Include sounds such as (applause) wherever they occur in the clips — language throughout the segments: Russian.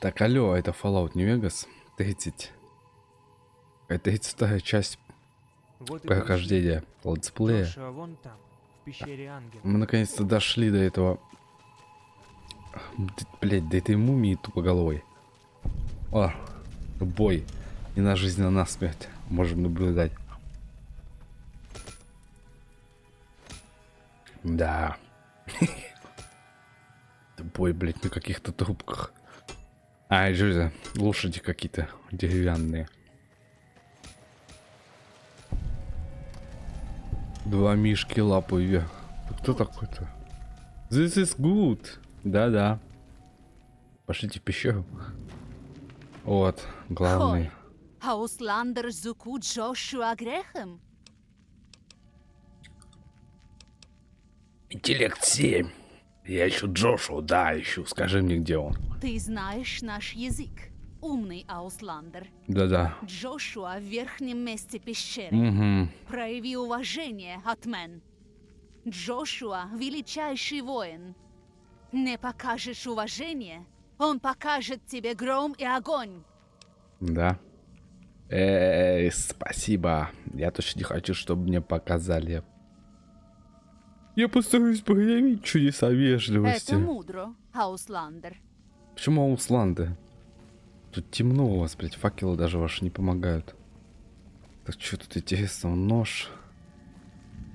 Так, алло, это Fallout New Vegas 30. Это 32 часть Вот и прохождения летсплея. Ангела. Мы наконец-то дошли до этого... Блядь, до этой мумии тупоголовой. О, бой. Не на жизнь, а на смерть. Можем наблюдать. Да. (laughs) Бой, блядь, на каких-то трубках. А, что это? Лошади какие-то деревянные. Два мишки лапы вверх. Кто такой-то? This is good. Да-да. Пошлите в пещеру. Вот, главный. Auslander zoekt Joshua Graham. Интеллект 7. Я ищу Джошу, да, ищу. Скажи мне, где он. Ты знаешь наш язык. Умный Аусландер. Да-да. Джошуа в верхнем месте пещеры. Угу. Прояви уважение, Атмен. Джошуа — величайший воин. Не покажешь уважение, он покажет тебе гром и огонь. Да. Эй, спасибо. Я точно не хочу, чтобы мне показали. Я постараюсь проявить чудеса вежливости. Это мудро, Аусландер. Почему Аусланды? Тут темно у вас, блядь, факелы даже ваши не помогают. Так что тут интересно, нож?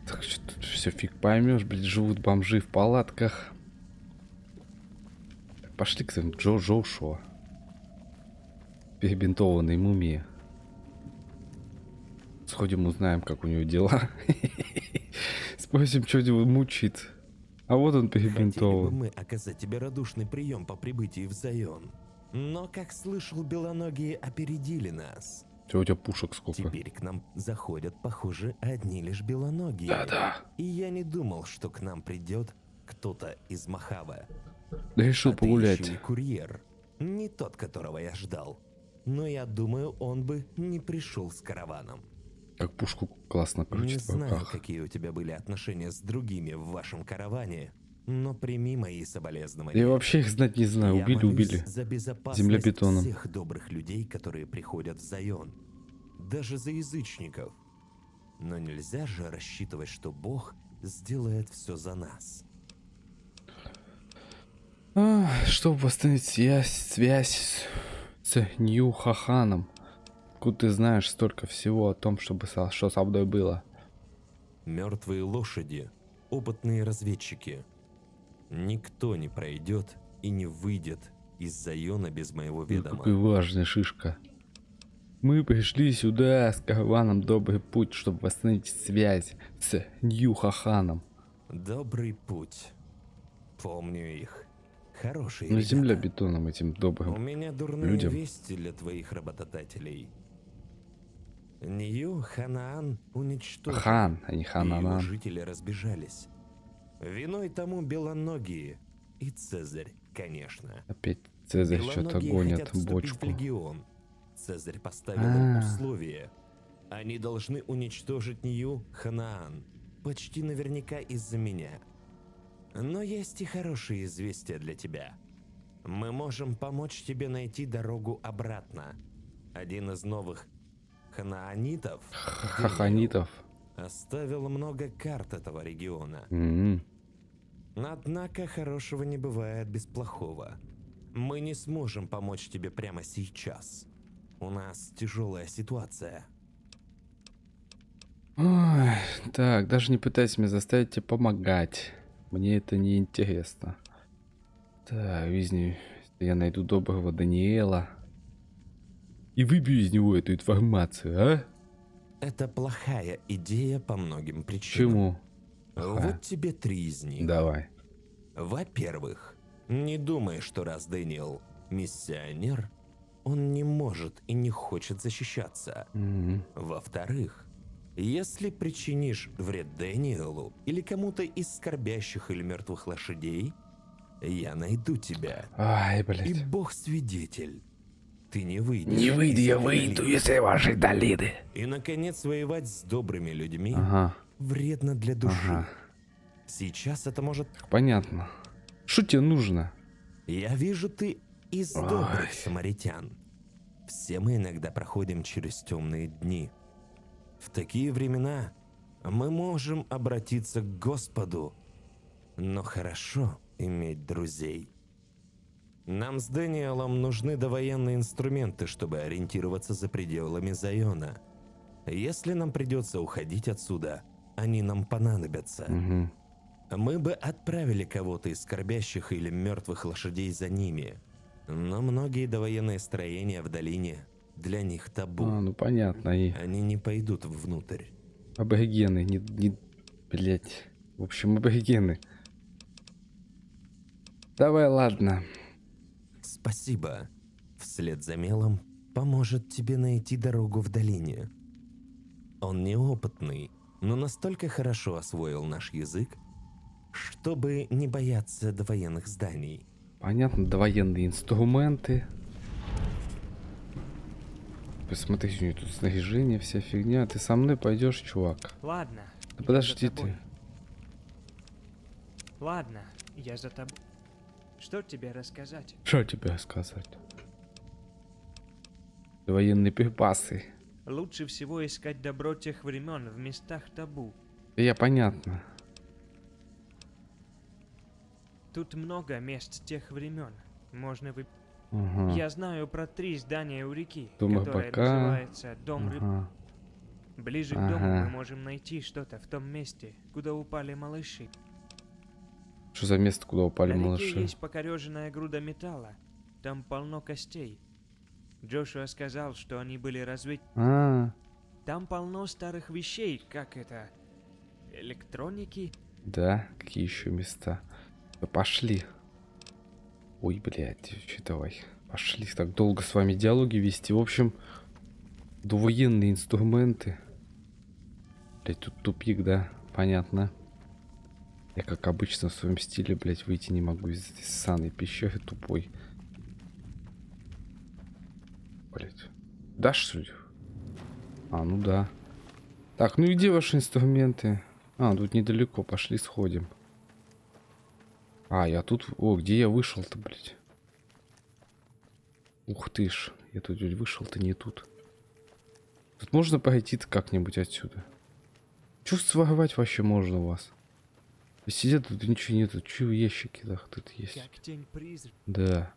Так что тут все фиг поймешь, блядь, живут бомжи в палатках. Пошли к своему Джо Джошуа. Перебинтованной мумии. Сходим, узнаем, как у него дела. (laughs) Спросим, что его мучит. А вот он Хотели бы перебинтован. мы оказать тебе радушный прием по прибытии в Зайон. Но, как слышал, белоногие опередили нас. Что у тебя пушек сколько? Теперь к нам заходят, похоже, одни лишь белоногие. Да-да. И я не думал, что к нам придет кто-то из Махава. Да решил А ты погулять. и курьер. Не тот, которого я ждал. Но я думаю, он бы не пришел с караваном. Как пушку классно Не крутит в знаю, какие у тебя были отношения с другими в вашем караване, но прими мои соболезнования. Я вообще их знать не знаю. Я Убили, убили. За безопасность Землебетоном. всех добрых людей, которые приходят в Зайон. Даже за язычников. Но нельзя же рассчитывать, что Бог сделает все за нас. А, чтобы восстановить связь, связь с Нью Хаханом. Откуда ты знаешь столько всего о том, чтобы со, что со мной было? Мертвые лошади, опытные разведчики. Никто не пройдет и не выйдет из Зайона без моего Ну, ведома. какой важный шишка. Мы пришли сюда с караваном Добрый Путь, чтобы восстановить связь с Нью Хаханом. Добрый путь. Помню их. Хорошие Ну, земля бетоном этим У добрым. меня дурные людям. вести для твоих работодателей. Нью Ханаан уничтожен. Хан, а не и его Хананан. жители разбежались. Виной тому белоногие и Цезарь, конечно. Опять Цезарь что-то вступить бочку. в легион. Цезарь поставил им А. условие. Они должны уничтожить Нью Ханаан. Почти наверняка из-за меня. Но есть и хорошие известия для тебя. Мы можем помочь тебе найти дорогу обратно. Один из новых ханаанитов Хаханитов. оставил много карт этого региона. М. Однако хорошего не бывает без плохого. Мы не сможем помочь тебе прямо сейчас. У нас тяжелая ситуация. Ой, так, даже не пытайся меня заставить тебе помогать. Мне это не интересно. Так, Визни, я найду доброго Даниэла и выбью из него эту информацию, а? Это плохая идея по многим причинам. Почему? Вот тебе три из них. Давай. Во-первых, не думай, что раз Дэниел миссионер, он не может и не хочет защищаться. Мгм. Во-вторых, если причинишь вред Дэниелу или кому-то из скорбящих или мертвых лошадей, я найду тебя. Ай, И блядь. Бог свидетель. Ты не выйдешь. Не выйду, я выйду из вашей долины. И, наконец, воевать с добрыми людьми Ага, вредно для души. ага. Сейчас это может... Понятно. Что тебе нужно? Я вижу, ты из Ой. добрых самаритян. Все мы иногда проходим через темные дни. В такие времена мы можем обратиться к Господу, но хорошо иметь друзей. Нам с Дэниелом нужны довоенные инструменты, чтобы ориентироваться за пределами Зайона. Если нам придется уходить отсюда, они нам понадобятся. Угу. Мы бы отправили кого-то из скорбящих или мертвых лошадей за ними. Но многие довоенные строения в долине для них табу. А, ну понятно. И Они не пойдут внутрь. аборигены, не, не... Блять. В общем, аборигены. Давай, ладно. Спасибо. Вслед за Мелом поможет тебе найти дорогу в долине. Он неопытный, но настолько хорошо освоил наш язык, чтобы не бояться довоенных зданий. Понятно, довоенные инструменты. Посмотри, у нее тут снаряжение, вся фигня. Ты со мной пойдешь, чувак. Ладно. Да подожди ты. Ладно, я за тобой. Что тебе рассказать? Что тебе сказать? Военные припасы. Лучше всего искать добро тех времен в местах табу. Я понятно. Тут много мест тех времен. Можно вы... Ага. Я знаю про три здания у реки, Дом которое рыбака. называется Дом рыб. Ага. Ближе к дому Ага. мы можем найти что-то в том месте, куда упали малыши. Что за место, куда упали На малыши? есть покореженная груда металла. Там полно костей. Джошуа сказал, что они были разве... А, Там полно старых вещей, как это... Электроники? да, какие еще места? Да пошли. Ой, блядь, че давай. Пошли, так долго с вами диалоги вести. В общем, довоенные инструменты. Блять, тут тупик, да, понятно. Я, как обычно, в своем стиле, блять, выйти не могу из этой ссаной пещеры тупой. Блять. Да, что ли? А, ну да. Так, ну где ваши инструменты? А, тут недалеко, пошли сходим. А, я тут... О, где я вышел-то, блядь? Ух ты ж, я тут вышел-то не тут. Тут можно пройти-то как-нибудь отсюда? Чувство воровать вообще можно у вас. Сидят тут ничего нету. Че в ящике да, тут есть? Как тень призрак. Да.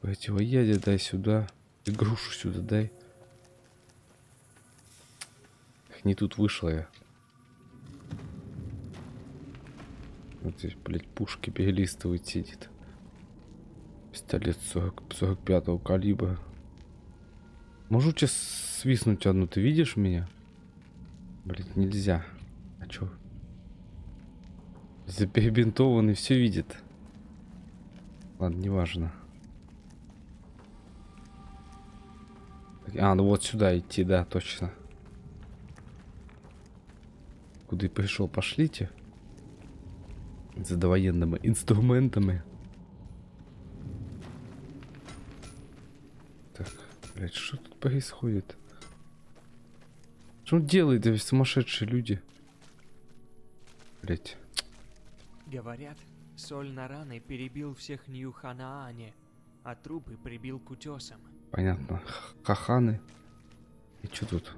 Противоядие дай сюда. И грушу сюда дай. Эх, Не тут вышла я. Вот здесь, блядь, пушки перелистывает сидит. Пистолет 40, 45 калибра. Можу тебе свистнуть одну, ты видишь меня? Блять, нельзя. А чё? Заперебинтованный все видит. Ладно, неважно. А, ну вот сюда идти, да, точно. Куда и пришел, пошлите. За довоенными инструментами. Так, блядь, что тут происходит? Что да ведь сумасшедшие люди? Блять. Говорят, соль на раны перебил всех Нью-Ханаане, а трупы прибил к утесам. Понятно. Хаханы. И что тут?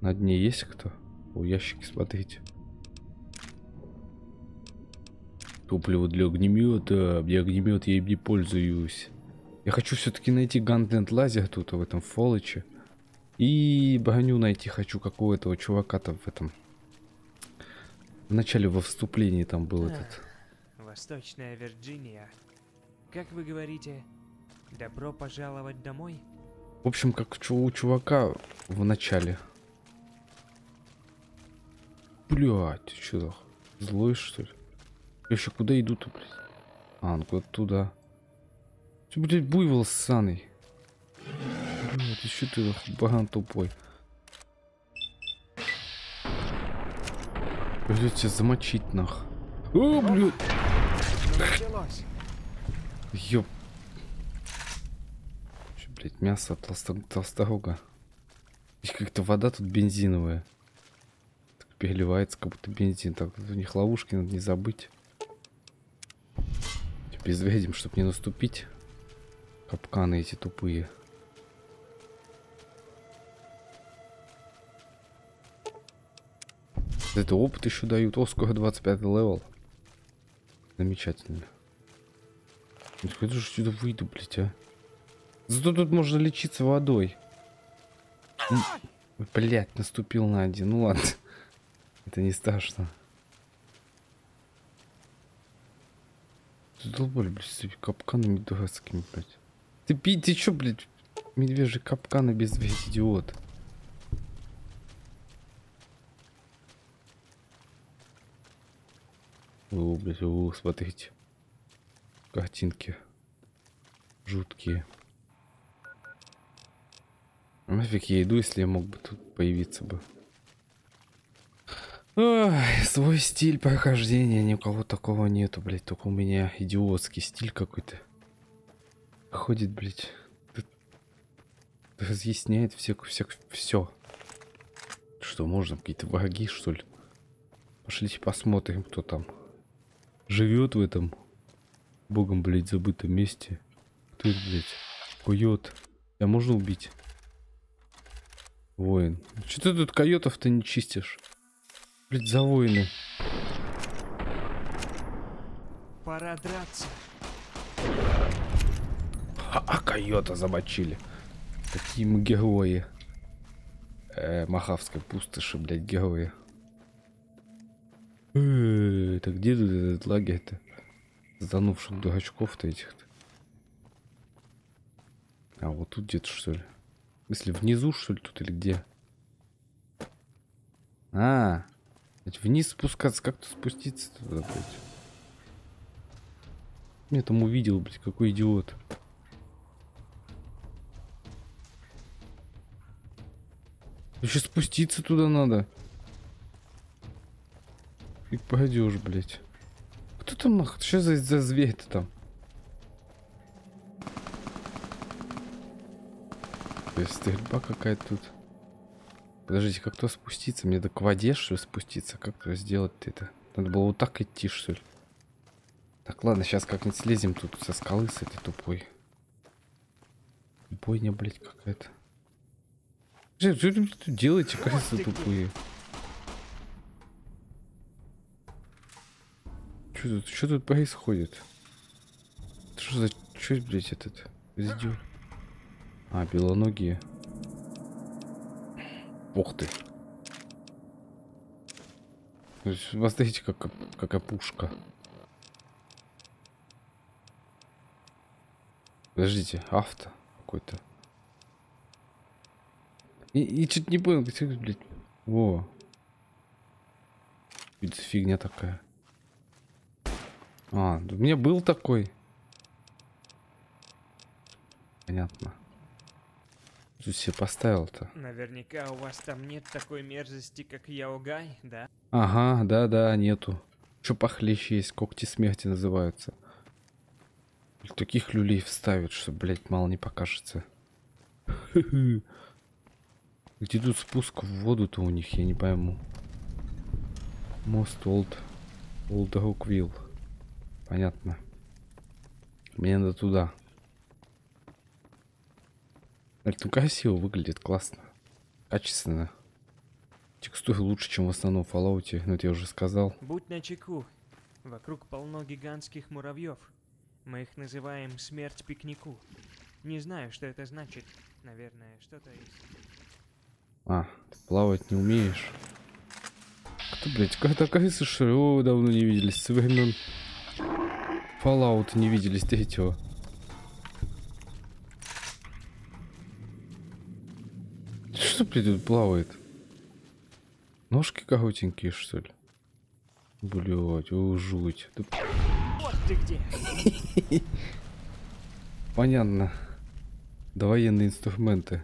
На дне есть кто? У ящики, смотрите. Топливо для огнемета. Я огнемет, я им не пользуюсь. Я хочу все-таки найти Гантленд лазер тут, в этом фолоче. И броню найти хочу какого-то чувака-то в этом. В начале во вступлении там был этот. Восточная Вирджиния. Как вы говорите, добро пожаловать домой? В общем, как у чувака в начале. Блять, чё так? Злой, что ли? Я еще куда иду-то, блядь? А, ну куда туда. Ты, блядь, буйвол ссаный. Блядь, еще ты баган тупой. Тебя замочить нах. О, блядь, ёп. Чё, блядь, мясо толсто... толсторога. И как-то вода тут бензиновая. Так переливается, как будто бензин. Так, у них ловушки, надо не забыть. Обезвредим, чтобы не наступить. Капканы эти тупые. Это опыт еще дают. О, сколько 25 level. Замечательно. Ну, же сюда выйду, блядь, а. Зато тут можно лечиться водой. М, Блядь, наступил на один. Ну ладно. (laughs) Это не страшно. Задолбали, блядь, с этими капканами дурацкими, блядь. Ты, пи- ты чё, блядь, медвежьи капканы без блядь, идиот? О, блядь, о, смотрите. Картинки. Жуткие. Нафиг я иду, если я мог бы тут появиться бы. Ой, свой стиль прохождения, ни у кого такого нету, блядь, только у меня идиотский стиль какой-то. Ходит, блядь, разъясняет все, все, все. Что, можно какие-то враги, что ли? Пошлите посмотрим, кто там живет в этом богом, блядь, забытом месте. Кто это, блядь? Койот. Я можно убить? Воин. Что ты тут койотов-то не чистишь? Блядь, за воины. Пора драться. А, а койота замочили. Какие мы герои. Э, Махавской пустоши, блядь, герои. Э, Это где тут этот лагерь-то? Затонувших дурачков-то этих-то. А вот тут где-то что ли? В смысле, внизу что ли тут или где? А, блядь, вниз спускаться, как-то спуститься туда, блядь. Я там увидел, блядь, какой идиот. Еще спуститься туда надо. И пойдешь, блядь. Кто там нахуй? Что за, за зверь-то там? Стрельба какая-то тут. Подождите, как то спуститься? Мне до к воде, что ли, спуститься? Как то сделать-то это? Надо было вот так идти, что ли? Так, ладно, сейчас как-нибудь слезем тут со скалы с этой тупой. Бойня, блядь, какая-то. Что вы тут делаете, кажется, тупые? Что тут, что тут происходит? Что за, что, блядь, этот? Идиот. А, белоногие. Ух ты. То есть, Смотрите, как, как, какая пушка. Подождите, авто какой-то. И, и чуть не понял, где, блядь. Во. Фигня такая. А, у меня был такой. Понятно. Тут себе поставил-то. Наверняка у вас там нет такой мерзости, как Яогай, да? Ага, да-да, нету. Что похлеще есть, когти смерти называются. И Таких люлей вставят, что, блядь, мало не покажется. (laughs) Где тут спуск в воду-то у них, я не пойму. Мост Олд... Олд Роквилл. Понятно. Мне надо туда. Это ну красиво выглядит, классно. Качественно. Текстуры лучше, чем в основном Fallout, но это я уже сказал. Будь начеку. Вокруг полно гигантских муравьев. Мы их называем смерть пикнику. Не знаю, что это значит. Наверное, что-то из... А, ты плавать не умеешь. Кто, блядь, крысы, что ли? О, давно не виделись. Со времен Fallout не виделись третьего. Что, блядь, тут плавает? Ножки коротенькие, что ли? Блядь, о, жуть. Да Вот ты где! Понятно. Да военные инструменты.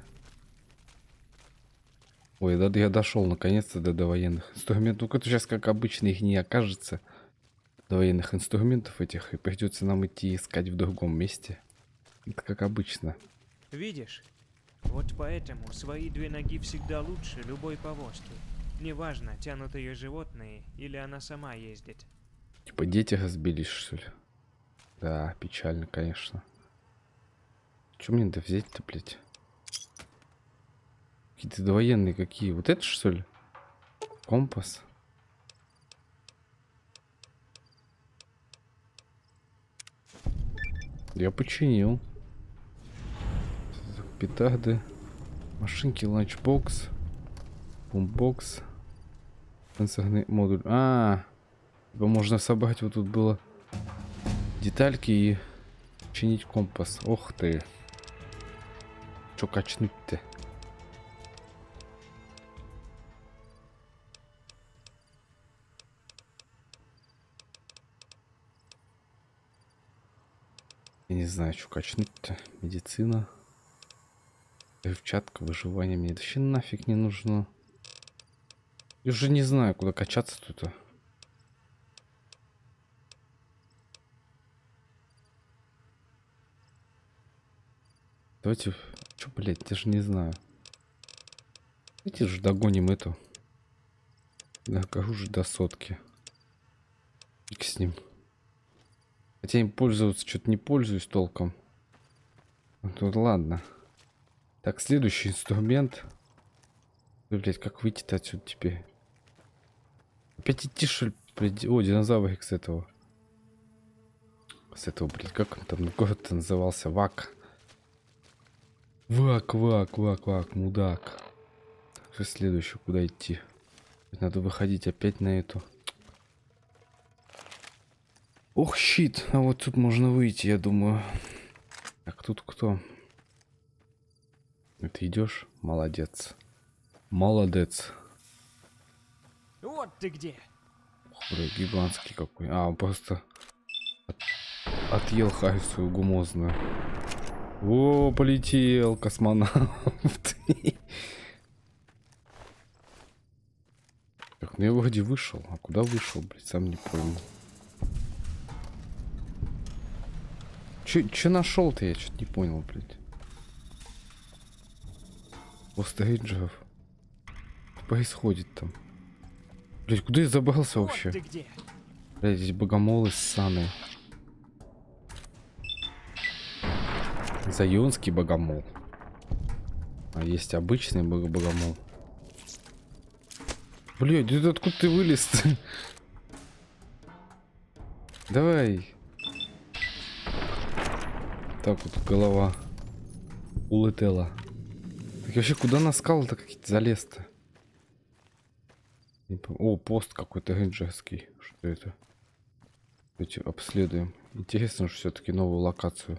Ой, да, я дошел наконец-то до довоенных инструментов. Ну-ка, сейчас, как обычно, их не окажется. До военных инструментов этих. И придется нам идти искать в другом месте. Это как обычно. Видишь? Вот поэтому свои две ноги всегда лучше любой повозки. Неважно, тянут ее животные или она сама ездит. Типа дети разбились, что ли? Да, печально, конечно. Что мне да взять-то, блядь? Какие-то довоенные какие? Вот это что ли? Компас. Я починил. Петарды. Машинки, ланчбокс. Бумбокс. Сенсорный модуль. А, типа можно собрать вот тут было детальки и чинить компас. Ох ты. Чё качнуть-то? Я не знаю, что качнуть-то. Медицина. Взрывчатка, выживание. Мне вообще нафиг не нужно. Я уже не знаю, куда качаться тут. Давайте... Чё, блядь, я же не знаю. Давайте же догоним эту. Докажу же до сотки. Фиг с ним. Хотя им пользоваться что-то не пользуюсь толком. Тут ладно. Так, следующий инструмент. Блять, как выйти-то отсюда теперь? Опять идти, что ли? Блядь, о, динозаврик с этого. С этого, блядь, как он там город назывался? Вак. Вак, вак, вак, вак, мудак. Что следующее? Куда идти? Надо выходить опять на эту. Ох, щит. А вот тут можно выйти, я думаю. Так, тут кто? Ты идешь? Молодец. Молодец. Вот ты где. Бля, гигантский какой. А, просто от... отъел харю свою гумозную. О, полетел космонавт. Так, ну я вроде вышел. А куда вышел, блядь, сам не пойму. Че, нашел-то я что-то не понял, блядь. После рейнджеров. Что происходит там? Блядь, куда я забрался вообще? Блядь, здесь богомолы ссаные. Зайонский богомол. А есть обычный бог богомол. Блядь, это откуда ты вылез -то? Давай. Так вот голова улетела. Так вообще куда на скалы-то какие-то залез-то? О, пост какой-то рейнджерский. Что это? Давайте обследуем. Интересно, что все-таки новую локацию.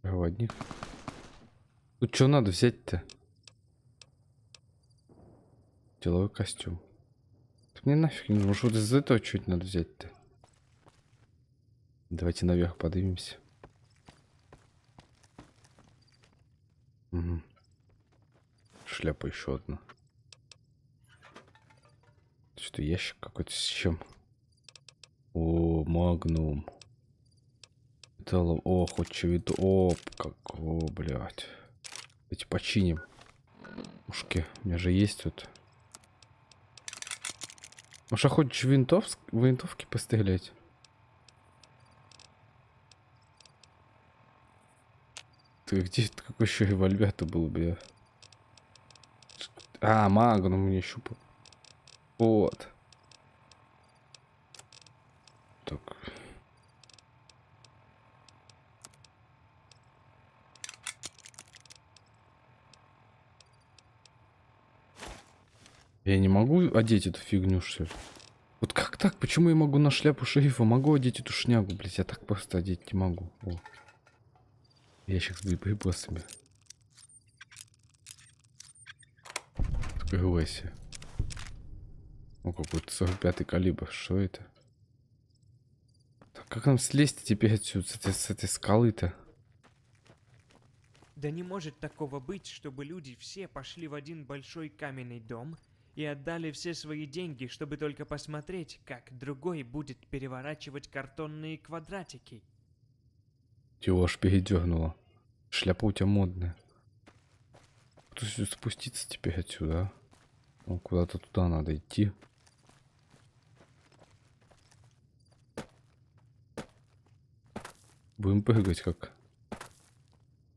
Проводник. Тут что надо взять-то? Деловой костюм. Мне нафиг не нужно. Может, вот из этого что-нибудь надо взять-то? Давайте наверх поднимемся. Угу. Шляпа еще одна. Что ящик какой-то с чем? О, магнум. Металлом. О, хоть чевиду. О, как, о, блядь. Эти починим. Ушки. У меня же есть тут. Может, а хочешь винтов, винтовки пострелять? Ты где какой еще револьвер-то был, бля? А, магнум мне щупал. Вот. Так. Я не могу одеть эту фигню, что ли? Вот как так? Почему я могу на шляпу шерифа? Могу одеть эту шнягу, блядь. Я так просто одеть не могу. О. Ящик с боеприпасами. Открывай себе. О, какой-то 45 калибр. Что это? Так, как нам слезть теперь отсюда, с этой, с этой скалы-то? Да не может такого быть, чтобы люди все пошли в один большой каменный дом и отдали все свои деньги, чтобы только посмотреть, как другой будет переворачивать картонные квадратики. Его аж передернуло. Шляпа у тебя модная. Кто сюда спуститься теперь отсюда, а? Ну, куда-то туда надо идти. Будем прыгать как.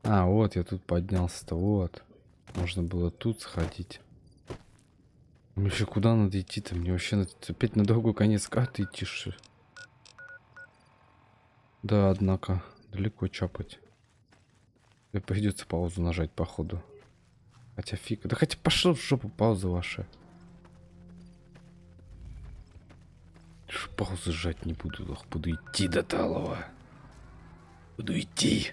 А, вот я тут поднялся-то, вот. Можно было тут сходить. Мне еще куда надо идти-то? Мне вообще надо опять на другой конец карты идти, что? Да, однако, далеко чапать. И придется паузу нажать, походу. Хотя фиг. Да хотя пошел в жопу пауза ваша. Ш- Паузы сжать не буду, ах, буду идти до Талова. Буду идти.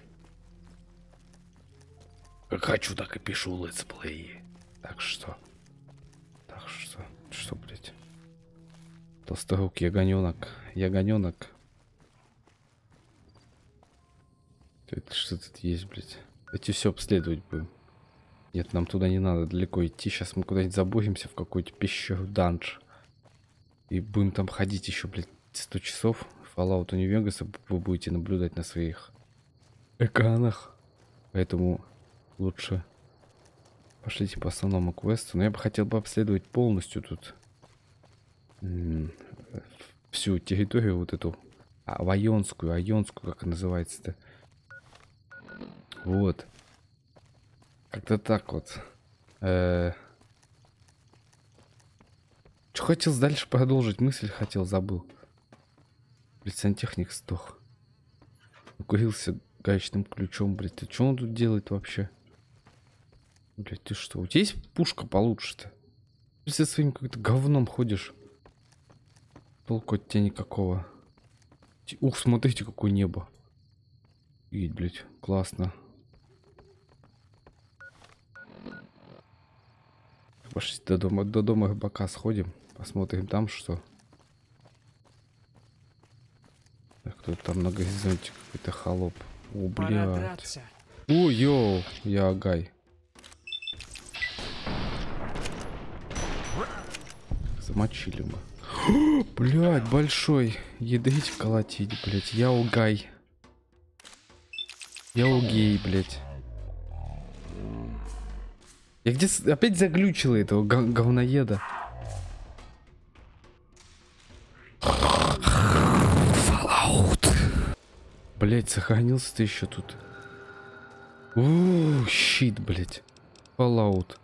Как хочу, так и пишу летсплеи. Так что. Что. Что, блядь? Толсторук, ягоненок. Ягоненок. Это что тут есть, блядь? Эти все обследовать будем. Нет, нам туда не надо далеко идти. Сейчас мы куда-нибудь забуримся в какую-то пещеру данж. И будем там ходить еще, блядь, 100 часов. Fallout New Vegas вы будете наблюдать на своих экранах. Поэтому лучше пошлите по основному квесту. Но я бы хотел бы обследовать полностью тут всю территорию вот эту а, Вайонскую, Айонскую, как называется-то. Вот. Как-то так вот. Э, Что хотел дальше продолжить? Мысль хотел, забыл. Блядь, сантехник сдох. Накурился гаечным ключом, блядь. Ты что он тут делает вообще? Блядь, ты что? У тебя есть пушка получше-то? Ты со своим каким-то говном ходишь. Толку от тебя никакого. Ух, смотрите, какое небо. И, блядь, классно. Пошли до дома, до дома рыбака сходим. Посмотрим там, что. Так, кто там на горизонте какой-то холоп. О, блядь. О, йоу, я агай. Замочили мы. (gasps) Блять, большой. Ядрить колотить, блять. Я угай. Я угей, блять. Я где опять заглючила этого га- говноеда. Fallout. Блять, сохранился ты еще тут. Ууу, щит, блять. Fallout.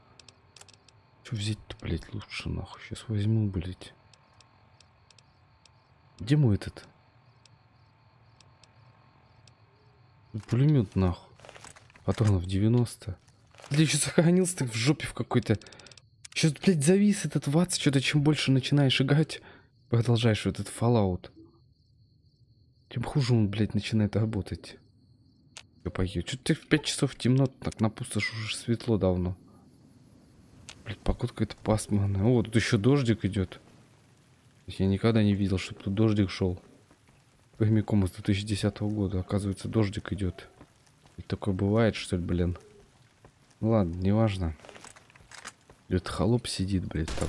Что взять-то, блять, лучше нахуй. Сейчас возьму, блять. Где мой этот? Пулемет нахуй. Патронов 90. Бля, еще сохранился ты в жопе в какой-то. Сейчас, блядь, завис этот ватс. Что-то чем больше начинаешь играть, продолжаешь этот Fallout. Тем хуже он, блядь, начинает работать. Что ты в 5 часов темно, так на пустошь уже светло давно. Блядь, погодка какая-то пасмурная. О, тут еще дождик идет. Я никогда не видел, чтобы тут дождик шел. Прямиком из 2010 года. Оказывается, дождик идет. И такое бывает, что ли, блин. Ну ладно, неважно. Этот холоп сидит, блядь, там.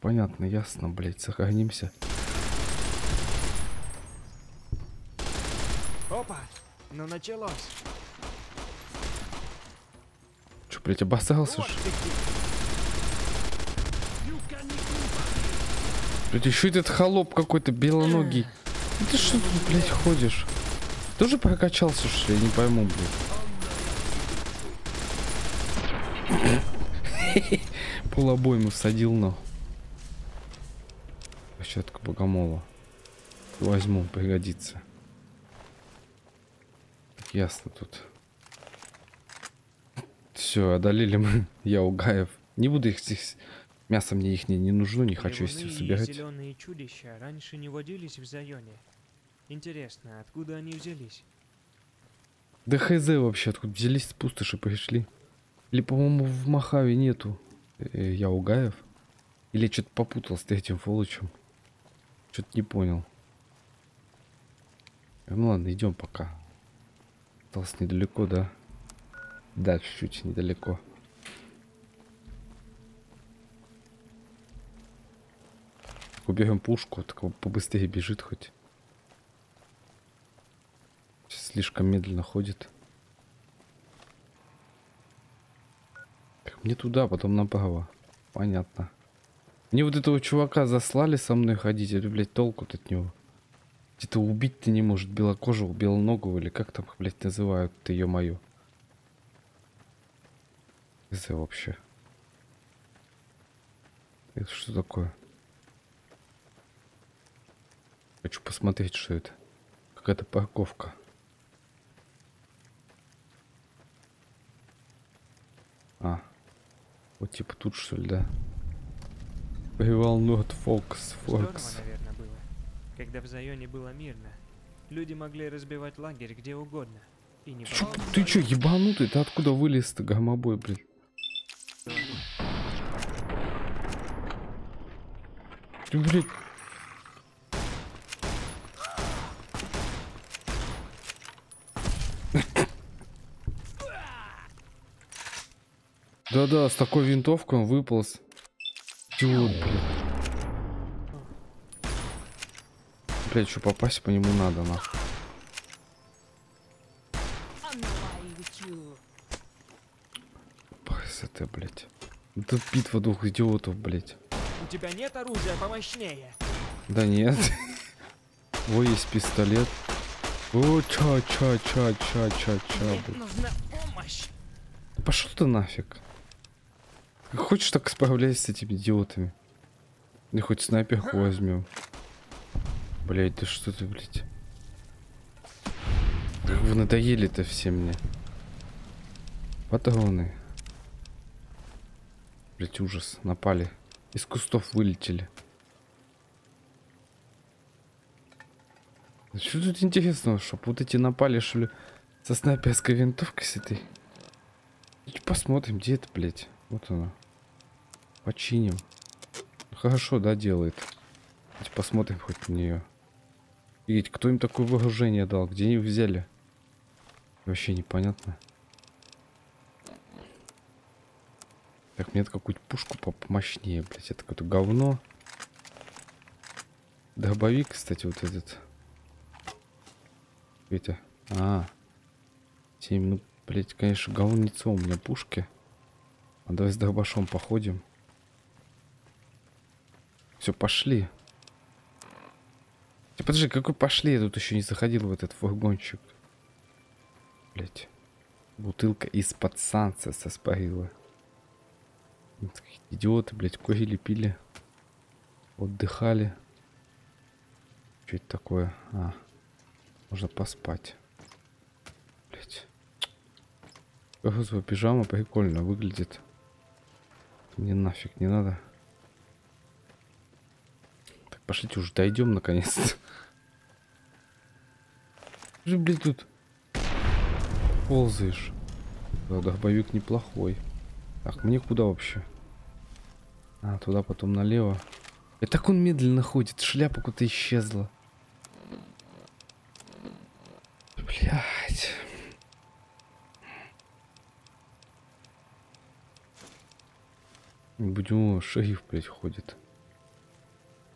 Понятно, ясно, блядь, сохранимся. Опа! Ну началось. Че, блядь, обоссался, Вот где. Блядь, еще этот холоп какой-то белоногий. Ты что тут, блядь, ходишь? Тоже прокачался, что ли? Я не пойму, блядь. (laughs) Полобойму всадил, но. Площадка богомола. Возьму, пригодится. Ясно тут. Все, одолели мы (laughs) Яугаев. Не буду их здесь... Мясо мне их не, не нужно, не хочу Ревуны собирать. зеленые чудища раньше не водились в Зайоне. Интересно, откуда они взялись? Да хз вообще, откуда взялись с пустоши пришли. Или, по-моему, в Махаве нету э, Яугаев. Или что-то попутал с третьим Фолочем. Что-то не понял. Ну ладно, идем пока. Осталось недалеко, да? Да, чуть-чуть недалеко. Уберем пушку, так побыстрее бежит хоть. Слишком медленно ходит. Так, мне туда, потом направо. Понятно. Мне вот этого чувака заслали со мной ходить, или, блядь, толку от него. Где-то убить-то не может белокожего, белоногого, или как там, блядь, называют ты ее мою. Это вообще. Это что такое? Хочу посмотреть, что это. Какая-то парковка. А. Вот типа тут что ли, да? Привал Норд Фокс, Здорово, Фокс. было. Когда в Зайоне было мирно, люди могли разбивать лагерь где угодно. И не Чё, ты чё, ебанутый? Ты откуда вылез-то, гомобой, блин? Ты, блядь. Да-да, с такой винтовкой он выполз. Идиот, блядь. Блядь, что попасть по нему надо, нахуй. ПСТ, блядь. Это битва двух идиотов, блядь. У тебя нет оружия помощнее? Да нет. Ой, есть пистолет. О, ча, ча, ча, ча, ча, ча, блядь. нужна помощь. Пошел ты нафиг. Хочешь, так справляйся с этими идиотами. И хоть снайперку возьмем. Блять, да что ты, блядь. Как вы надоели-то все мне. Патроны. Блять, ужас. Напали. Из кустов вылетели. Да Что тут интересного, чтоб вот эти напали, что ли, со снайперской винтовкой с этой? Посмотрим, где это, блядь. Вот она. Починим. Хорошо, да, делает. Посмотрим хоть на нее. Видите, кто им такое вооружение дал? Где они взяли? Вообще непонятно. Так, мне какую-то пушку по- помощнее, блядь. Это какое-то говно. Дробовик, кстати, вот этот. Это. А. 7, ну, блядь, конечно, говнецо у меня пушки. А давай с дробашом походим. Все, пошли. Ты подожди, какой пошли? Я тут еще не заходил в этот фургончик. Блять. Бутылка из-под санса соспарила. Идиоты, блять, курили, пили. Отдыхали. Что это такое? А, можно поспать. Блять. Розовая пижама прикольно выглядит. Мне нафиг не надо. Так, пошлите уже дойдем наконец-то. Же, блин, тут ползаешь. Да, дробовик неплохой. Так, мне куда вообще? А, туда потом налево. И так он медленно ходит, шляпа куда-то исчезла. Блять. Будем, шериф, блядь, ходит.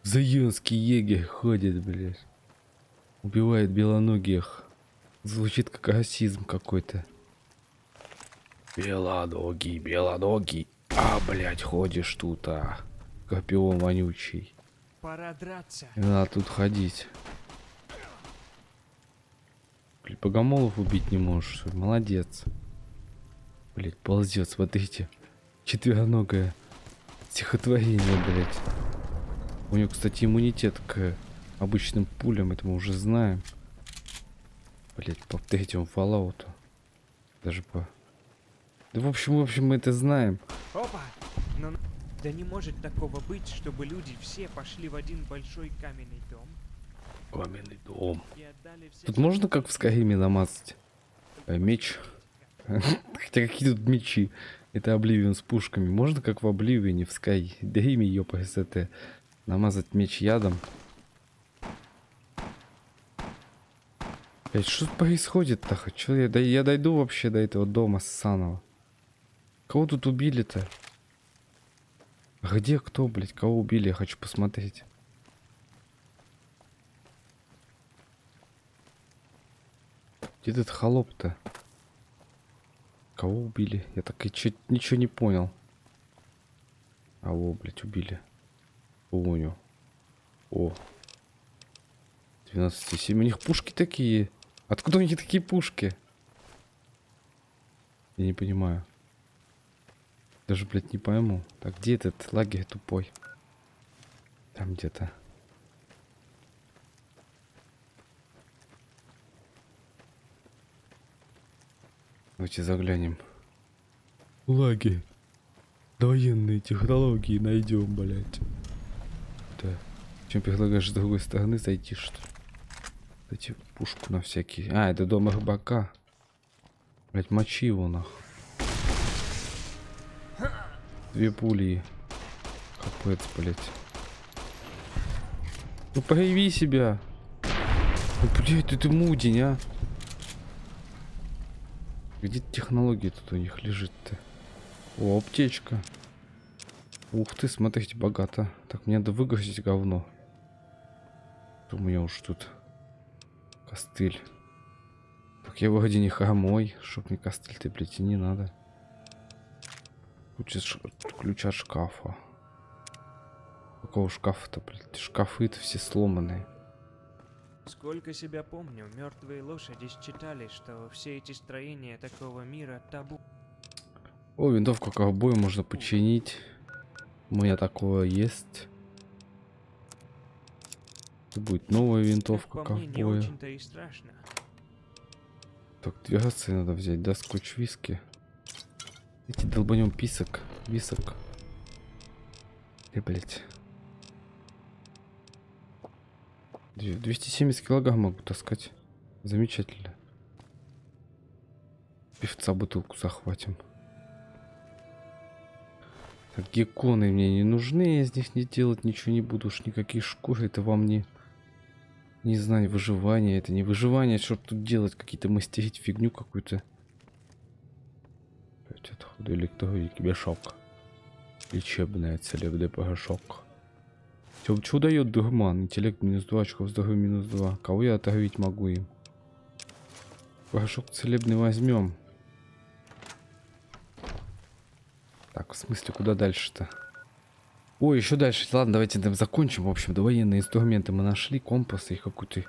Заенский егерь ходит, блядь. Убивает белоногих. Звучит как расизм какой-то. Белоногий, белоногий. А, блядь, ходишь тут, а. Копион вонючий. Пора драться. Не надо тут ходить. Блядь, Богомолов убить не можешь? Молодец. Блять, ползет, смотрите. Четвероногое стихотворение, блять. У него, кстати, иммунитет к обычным пулям, это мы уже знаем. Блять, по третьему Fallout. Даже по... Да, в общем, в общем, мы это знаем. Опа! Но... на- Да не может такого быть, чтобы люди все пошли в один большой каменный дом Каменный дом. все... Тут можно как в Скайриме намазать? Э, меч. (laughs) Хотя какие тут мечи? Это Обливион с пушками. Можно как в Обливионе, в Скайриме, ёпа, СТ. Намазать меч ядом. Блять, что происходит-то? Хочу я, да, я дойду вообще до этого дома ссаного. Кого тут убили-то? Где кто, блять, кого убили? Я хочу посмотреть. Где этот холоп-то? Кого убили? Я так и чё- ничего не понял. А во, блядь, убили. Понял. О. 12,7. У них пушки такие. Откуда у них такие пушки? Я не понимаю. Даже, блядь, не пойму. Так, где этот лагерь тупой? Там где-то. Давайте заглянем. Лагерь. Военные технологии найдем, блядь. Да. Чем предлагаешь с другой стороны зайти, что ли? Дайте пушку на всякий. А, это дом рыбака. Блять, мочи его нах. Две пули. Капец, блять. Ну прояви себя. Ну, блядь, ты, ты мудень, а. Где технология тут у них лежит-то? О, аптечка. Ух ты, смотрите, богато. Так, мне надо выгрузить говно. У меня уж тут костыль. Так я вроде не хромой, чтоб мне костыль-то, блядь, и не надо. Ключ, ш... ключ от шкафа. Какого шкафа-то, блядь? Шкафы-то все сломанные. Сколько себя помню, мертвые лошади считали, что все эти строения такого мира табу. О, винтовку ковбоя можно починить. У меня такое есть. Это будет новая винтовка Как ковбоя. Так, двигаться надо взять, да, скотч виски. Эти долбанем писок, висок. И, блять. 270 килограмм могу таскать. Замечательно. Певца бутылку захватим. Так, гекконы мне не нужны, я из них не делать ничего не буду, уж никакие шкуры, это вам не... Не знаю, выживание, это не выживание, что тут делать, какие-то мастерить фигню какую-то. Опять отходы электроники, мешок. Лечебная целебный порошок. Что, что дает дурман? Интеллект минус 2, очков здоровья минус 2. Кого я отравить могу им? Порошок целебный возьмем. Так, в смысле, куда дальше-то? Ой, еще дальше. Ладно, давайте там закончим. В общем, военные инструменты мы нашли, компасы и какую-то...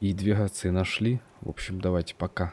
И двигации нашли. В общем, давайте, пока.